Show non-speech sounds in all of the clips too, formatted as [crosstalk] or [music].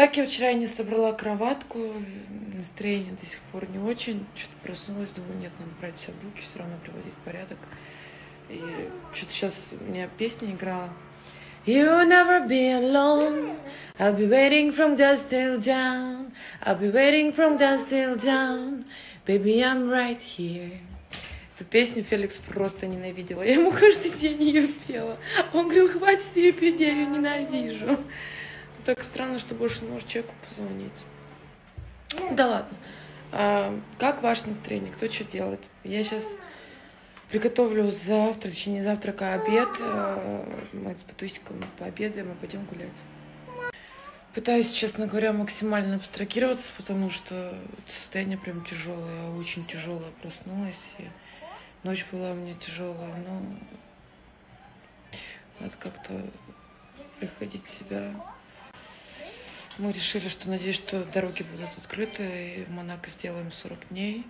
Так я вчера не собрала кроватку, настроение до сих пор не очень. Что-то проснулась, думаю, нет, надо брать себя в руки, все равно приводить в порядок. И что-то сейчас у меня песня играла. You'll never be alone. I'll be waiting from dusk till dawn. I'll be waiting from dusk till dawn. Baby, I'm right here. Эту песню Феликс просто ненавидела. Я ему каждый день ее пела. Он говорил, хватит ее петь, я ее ненавижу. Так странно, что больше не может человеку позвонить. Да ладно. А, как ваше настроение? Кто что делает? Я сейчас приготовлю завтра, в течение завтрака обед. А, мы с Патусиком пообедаем и пойдем гулять. Пытаюсь, честно говоря, максимально абстрагироваться, потому что состояние прям тяжелое, очень тяжелое. Проснулась, и ночь была у меня тяжелая, но надо как-то приходить в себя. Мы решили, что надеюсь, что дороги будут открыты, и в Монако сделаем 40 дней.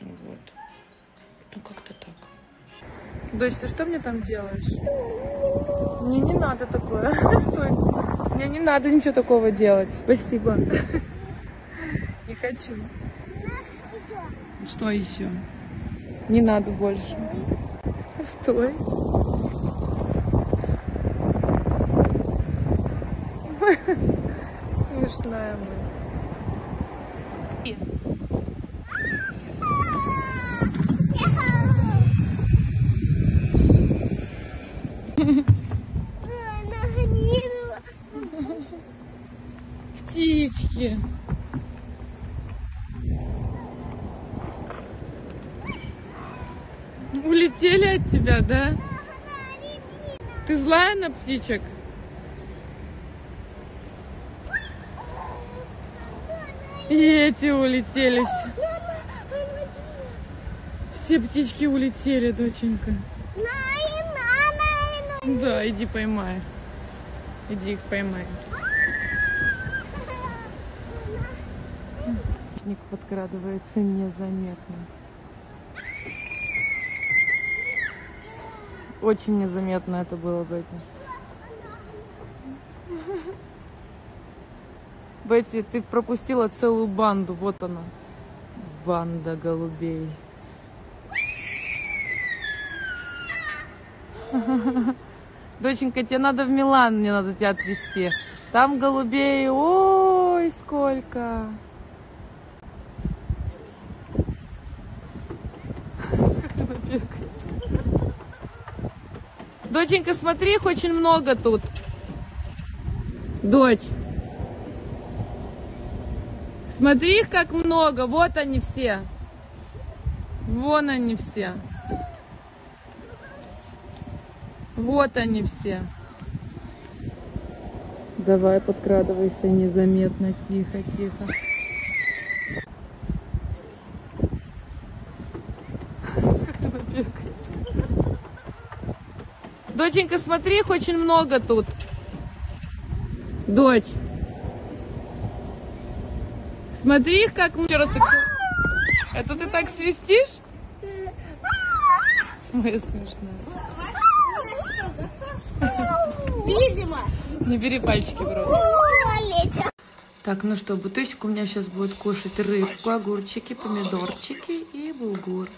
Вот. Ну, как-то так. Дочь, ты что мне там делаешь? Мне не надо такое. [laughs] Стой. Мне не надо ничего такого делать. Спасибо. [laughs] Не хочу. Что еще? Не надо больше. Стой. Смешная мы. Птички. Улетели от тебя, да? Ты злая на птичек? И эти улетели. Все птички улетели, доченька. Да, иди поймай. Иди их поймай. Ник подкрадывается незаметно. Очень незаметно это было, Бетти. Бетти, ты пропустила целую банду. Вот она. Банда голубей. Доченька, тебе надо в Милан, мне надо тебя отвезти. Там голубей, ой, сколько. Доченька, смотри, их очень много тут. Дочь. Смотри их как много. Вот они все. Вон они все. Вот они все. Давай подкрадывайся незаметно, тихо, тихо. Доченька, смотри, их очень много тут. Дочь. Смотри их как много. Это ты так свистишь? Моя смешная. Видимо. Не бери пальчики в рот. Так, ну что, бутысик у меня сейчас будет кушать рыбку, огурчики, помидорчики и булгур.